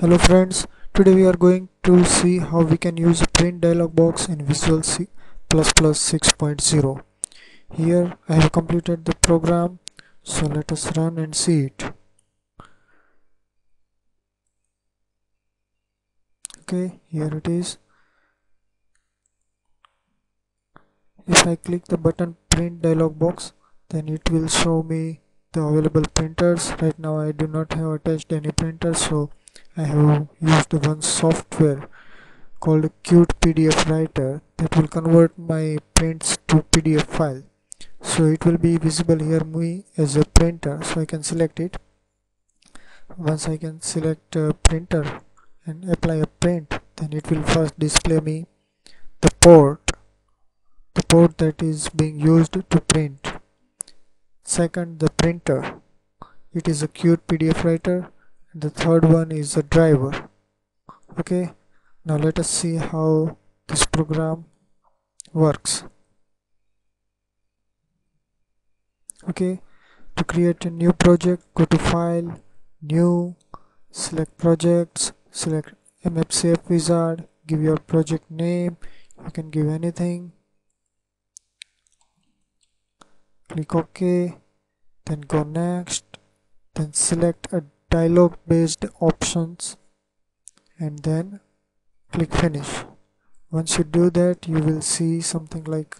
Hello friends, today we are going to see how we can use print dialog box in Visual C++ 6.0. Here I have completed the program, so let us run and see it. Okay, here it is. If I click the button print dialog box, then it will show me the available printers. Right now I do not have attached any printers, so I have used one software called Qt PDF Writer that will convert my prints to PDF file. So it will be visible here me as a printer so I can select it. Once I can select a printer and apply a print then it will first display me the port the port that is being used to print. Second the printer it is a Qt PDF Writer the third one is a driver. Okay? Now let us see how this program works. Okay? To create a new project go to file new select projects select MFC wizard give your project name. You can give anything. Click ok. Then go next. Then select a dialog based options and then click finish. Once you do that you will see something like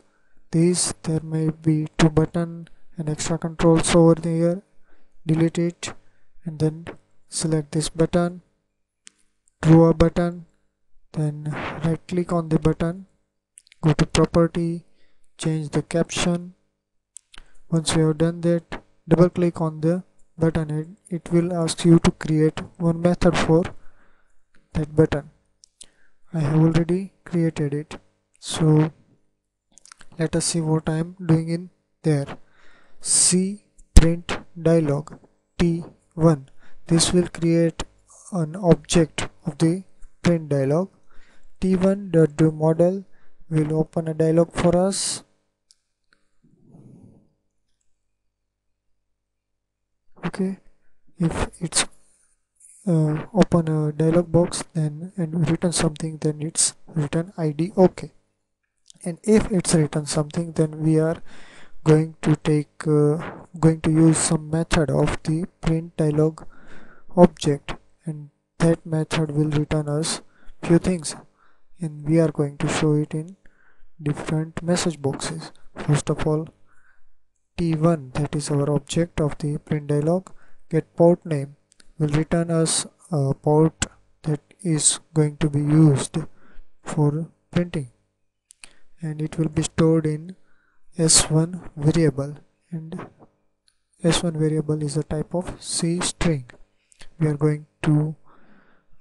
this. There may be two button and extra controls over there. Delete it and then select this button. Draw a button. Then right click on the button. Go to property. Change the caption. Once you have done that double click on the button it, it will ask you to create one method for that button. I have already created it. So let us see what I am doing in there. C print dialog T1 this will create an object of the print dialog. T1 the model will open a dialog for us okay. If it's uh, open a dialog box then and written something then it's written id okay. And if it's written something then we are going to take uh, going to use some method of the print dialog object. And that method will return us few things. And we are going to show it in different message boxes. First of all t1 that is our object of the print dialog get port name will return us a port that is going to be used for printing. And it will be stored in s1 variable and s1 variable is a type of CString. We are going to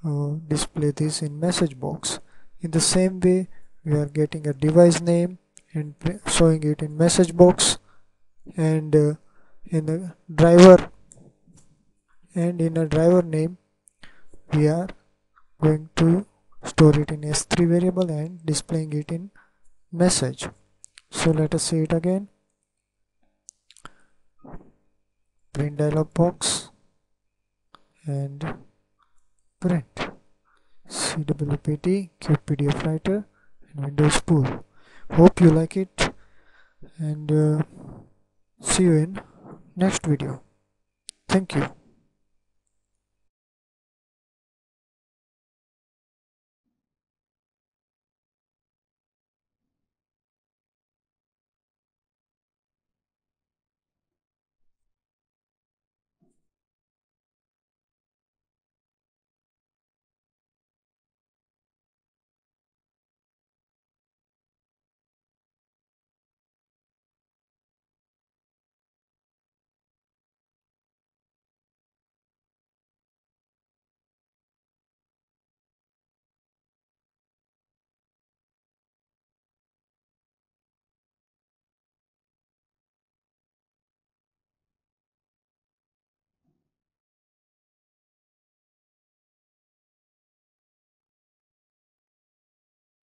uh, display this in message box. In the same way we are getting a device name and showing it in message box and uh, in the driver and in a driver name we are going to store it in s3 variable and displaying it in message. So let us see it again. Print dialog box and print. Cwpt pdf writer and windows spool hope you like it and uh, See you in next video. Thank you.